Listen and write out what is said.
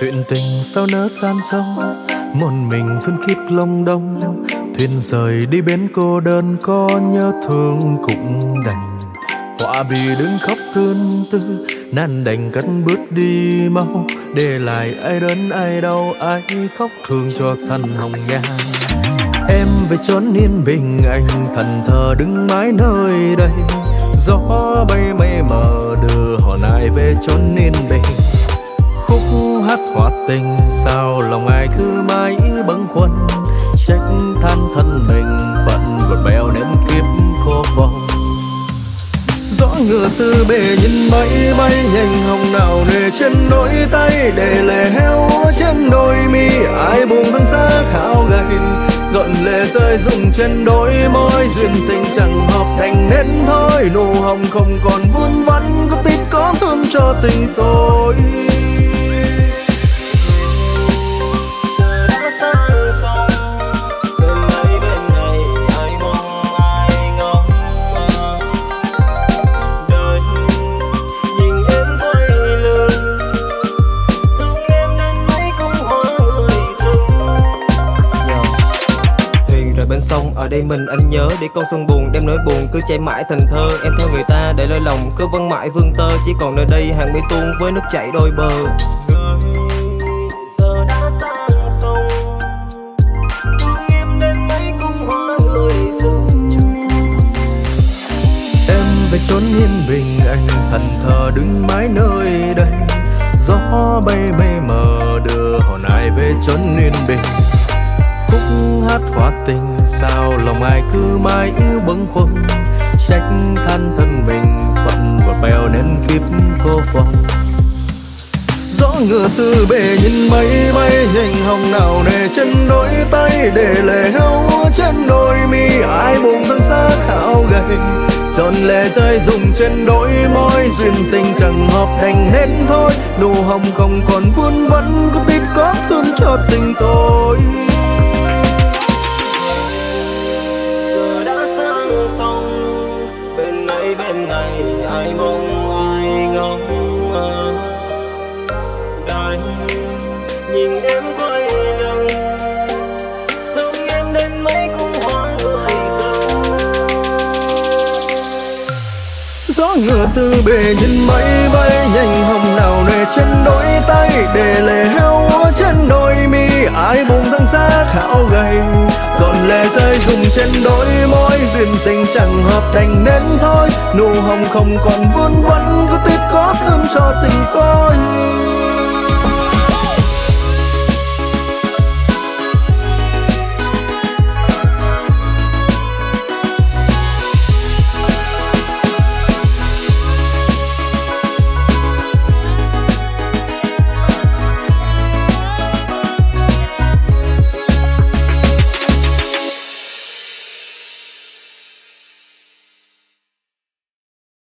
tình sao nỡ san sông một mình phân kiếp lông đông. Thuyền rời đi bến cô đơn có nhớ thương cũng đành. Họa bị đứng khóc thương tư nan đành cắt bước đi mau. Để lại ai đớn ai đau, ai khóc thương cho thân hồng nhan. Em về chốn yên bình anh, thần thờ đứng mãi nơi đây. Gió bay mây mờ đưa họ lại về chốn yên bình. Mình phận còn bèo ném kiếp khô vòng gió ngựa từ bề nhìn bay bay, nhanh hồng nào nề trên đôi tay để lệ heo trên đôi mi. Ai buồn thân xa khao gầy giận lệ rơi rụng trên đôi môi. Duyên tình chẳng hợp thành nên thôi, nụ hồng không còn vun vắn. Có tiếc có thương cho tình tôi. Ở đây mình anh nhớ để con sông buồn đem nỗi buồn cứ chảy mãi thành thơ. Em theo người ta để lơi lòng cứ vân mãi vương tơ. Chỉ còn nơi đây hàng mi tuôn với nước chảy đôi bờ. Về chốn yên bình anh thần thờ đứng mãi nơi đây. Gió bay mây mờ đưa hồn ai về chốn yên bình. Khúc hát hòa tình sao lòng ai cứ mãi bâng khuâng? Trách than thân mình phận vật bèo nên kiếp cô phòng. gió ngựa từ bể nhìn mây bay nhanh hồng nào nề chân đôi tay để lệ heo trên đôi mi. Ai buồn thân xa khảo gầy, giòn lệ rơi dùng trên đôi môi. Duyên tình chẳng hợp thành nên thôi, nụ hồng không còn vun vẫn có biết có thương cho tình tôi. Ngựa từ bề nhìn mây bay, nhanh hồng nào nề trên đôi tay, để lệ heo trên đôi mi, ai buồn thân xa khảo gầy. Giòn lệ rơi rụng trên đôi môi, duyên tình chẳng hợp đành nên thôi. Nụ hồng không còn vương vấn có tiếc có thương cho tình con.